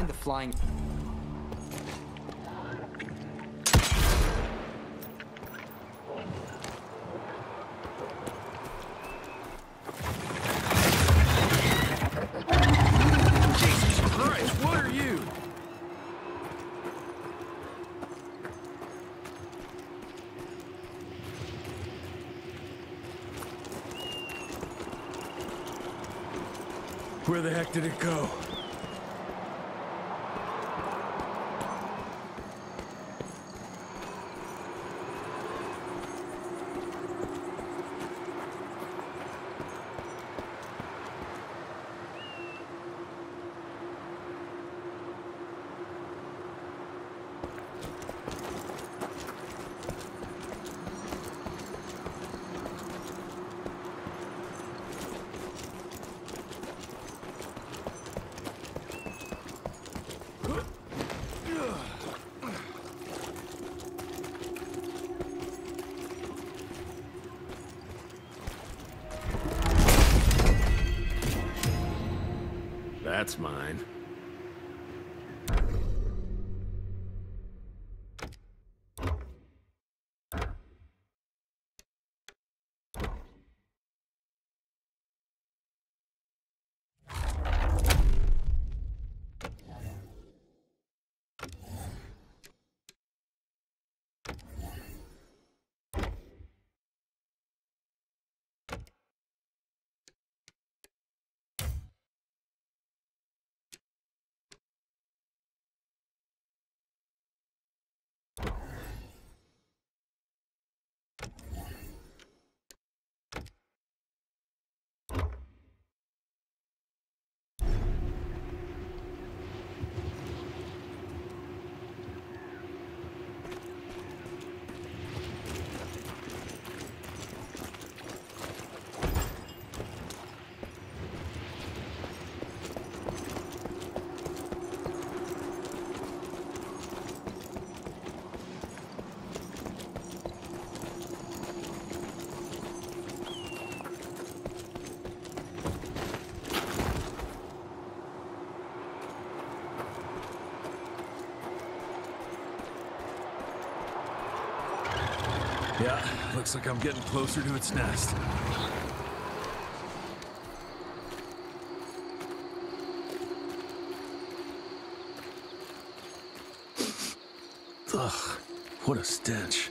find the flying... Jesus Christ, what are you? Where the heck did it go? That's mine. Yeah, looks like I'm getting closer to its nest. Ugh, what a stench.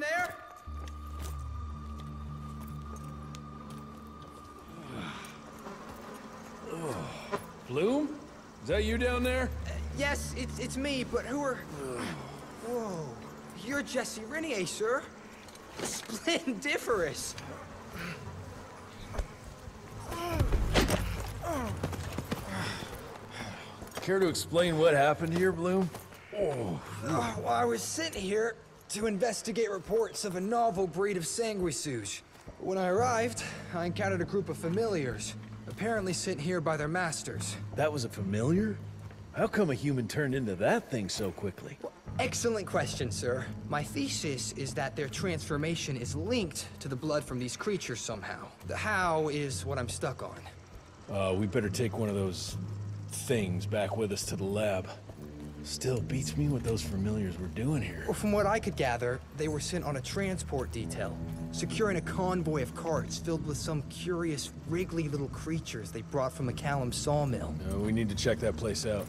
Anyone there? Bloom? Is that you down there? Yes, it's it's me, but who are... Whoa. You're Jesse Rentier, sir. Splendiferous. Care to explain what happened here, Bloom? Uh, well, I was sent here to investigate reports of a novel breed of sanguisuge. When I arrived, I encountered a group of familiars, apparently sent here by their masters. That was a familiar? How come a human turned into that thing so quickly? Excellent question, sir. My thesis is that their transformation is linked to the blood from these creatures somehow. The how is what I'm stuck on. Uh, we better take one of those things back with us to the lab. Still beats me what those familiars were doing here. Well, from what I could gather, they were sent on a transport detail, securing a convoy of carts filled with some curious, wriggly little creatures they brought from McCallum sawmill. Uh, we need to check that place out.